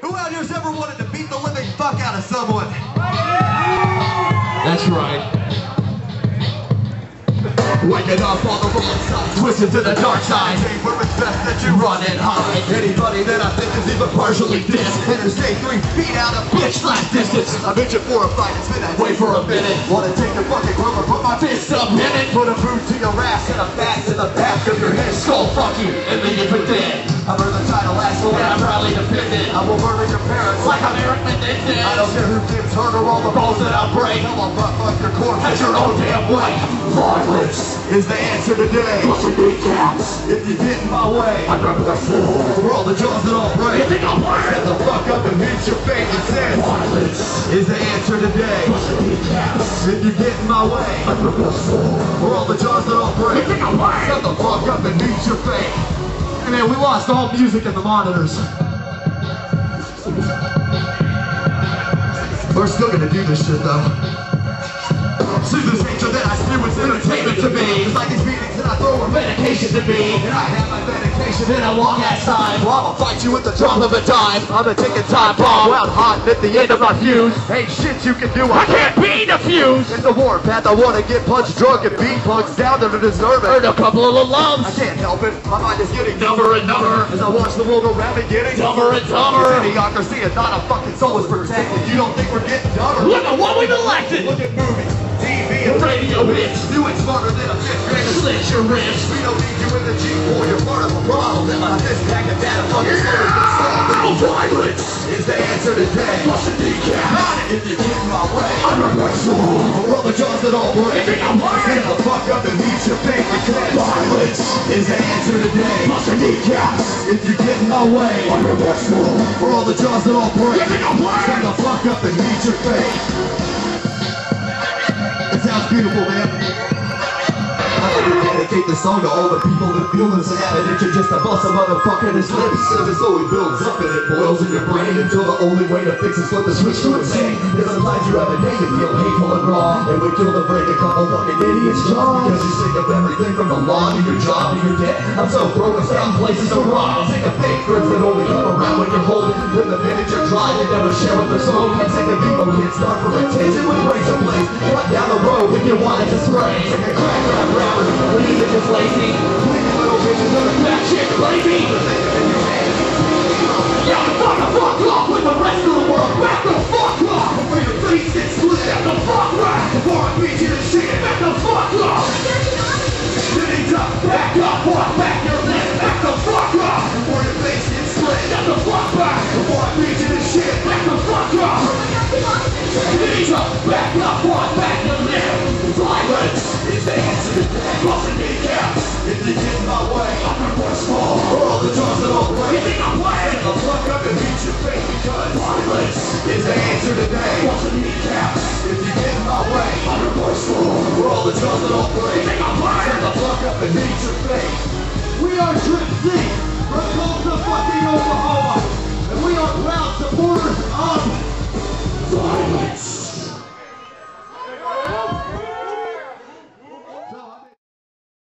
Who out here's ever wanted to beat the living fuck out of someone? That's right. Waking up on the wrong side, twisted to the dark side. Where it's best that you run and hide. Anybody that I think is even partially better stay three feet out of bitch slash distance. I'm itching for a fight, it's been that way for a minute. Wanna take the fucking rubber, put my fist up in it. Put a boot to your ass and a bat to the back of your head. Skull fuck you and leave you for dead. I've heard the title asshole and I'm proudly defended. I will murder your parents like I'm Erik Menendez. I don't care who gives hurt or all the balls that I break. Come on, butt fuck your corpse. That's your own damn way. Violence is the answer today. Pushing kneecaps. If you get in my way, I grab the floor. For all the jaws that all break. You think I'm playing? Shut the fuck up and hit your face and say Violence is the answer today. Pushing kneecaps. If you get in my way, I grab the floor. For all the jaws that all break. You think I'm playing? Shut the fuck up and meet your fate. Hey man, we lost all music in the monitors. We're still gonna do this shit though. See this hatred that I spew is entertainment to me. It's like these beatings that I throw are medication to me. And I have my medication in a long ass time. Well, I'ma fight you with the drop of a dime. I'm a ticking time bomb. Well, hot at the end of my fuse. Ain't shit you can do. I can't be defused. It's the warpath. I wanna get punched, drunk, and beat bugs down to deserve it. Earn a couple of loves. I can't help it. My mind is getting dumber and dumber as I watch the world around me getting dumber and dumber. Idiocracy and not a fucking soul is protected. You don't think we're getting dumber? Look at what we've elected. Look at movies. Radio hits. Smarter than a fifth grader. Slit your wrist. We don't need you in the Jeep or you're part of a problem. And my this pack of data fucking slurs the solve. Violence is the answer today. Plus a decaf. If you get in my way, I'm a Or all the jaws that all break. If I'm Stand the fuck up and meet your fate. Because violence is the answer today. Plus a decaf. If you get in my way, I'm a For all the jaws that all break. If I'm Stand the fuck up and meet your fate. It sounds dedicate this song to all the people that feel this and have an just to bust a motherfucker in his lips. Cause it slowly builds up and it boils in your brain until the only way to fix is flip the switch to insane. There's sometimes you have a day to feel hateful and raw. And we kill to break a couple fucking idiots' jaws. Because you're sick of everything from the law to your job to your debt. I'm so broke, it's found places to rob. I'm sick of fake friends that only come around when you're holding. When the minute you're dry, you never share with the smoke. I'm sick of people get stuck for attention with razor blades. Run down the road when you want it to spray. Sick of crack rap when he's lazy. Little bitches that are fat shit crazy. The jaws that all playing? Stand the fuck up and beat your face. We are Trip C.